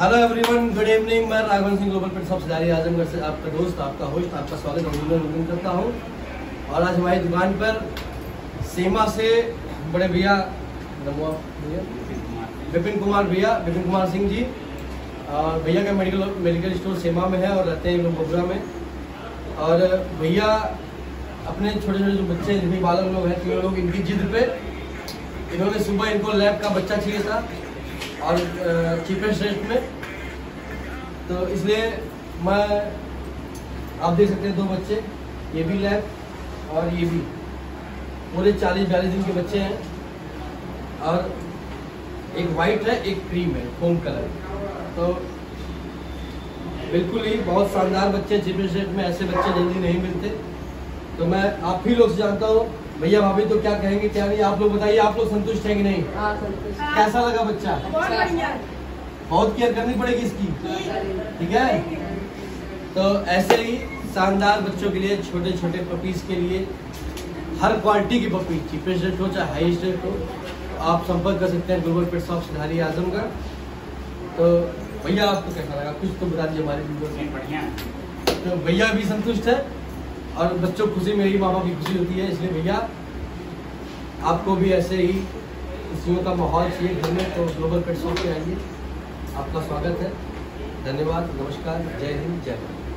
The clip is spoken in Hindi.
हेलो एवरीवन गुड इवनिंग मैं राघवन सिंह ग्लोबल पेट सबसे जारी आजमगढ़ से आपका दोस्त, आपका होस्ट आपका स्वागत अभिनंदन करता हूँ। और आज हमारी दुकान पर सीमा से बड़े भैया भैया। विपिन कुमार भैया, विपिन कुमार सिंह जी। और भैया का मेडिकल मेडिकल स्टोर सीमा में है और रहते हैं लोग बबुरा में। और भैया अपने छोटे छोटे जो बच्चे जितने बालक लोग हैं तीनों लोग इनकी जिद पे, इन्होंने सुबह इनको लैब का बच्चा चाहिए था। और चीपेस्ट रेट में। तो इसलिए मैं, आप देख सकते हैं दो बच्चे, ये भी लैब और ये भी। पूरे चालीस बयालीस दिन के बच्चे हैं और एक वाइट है, एक क्रीम है फोम कलर तो बिल्कुल ही बहुत शानदार बच्चे चीपेस्ट रेट में, ऐसे बच्चे जल्दी नहीं मिलते। तो मैं आप ही लोग से जानता हूँ भैया भाभी तो क्या कहेंगे क्या नहीं आप लोग बताइए आप लोग संतुष्ट हैं कि नहीं? हाँ, संतुष्ट। कैसा लगा बच्चा? बहुत केयर करनी पड़ेगी इसकी। ठीक है? तो ऐसे ही शानदार बच्चों के लिए छोटे छोटे पपीज के लिए हर क्वालिटी की पपी चीपेस्ट रेट हो चाहे हाईएस्ट रेट हो आप संपर्क कर सकते हैं global pet shop Sidhari Azamgarh तो भैया आपको कैसा लगा? कुछ तो बता दीजिए हमारे व्यूअर्स बढ़िया। तो भैया भी संतुष्ट है? और बच्चों को खुशी मेरी माँ बाप की खुशी होती है, इसलिए भैया, आपको भी ऐसे ही खुशियों का माहौल चाहिए घर में तो ग्लोबल पेट शॉप आइए। आपका स्वागत है। धन्यवाद, नमस्कार, जय हिंद, जय भारत।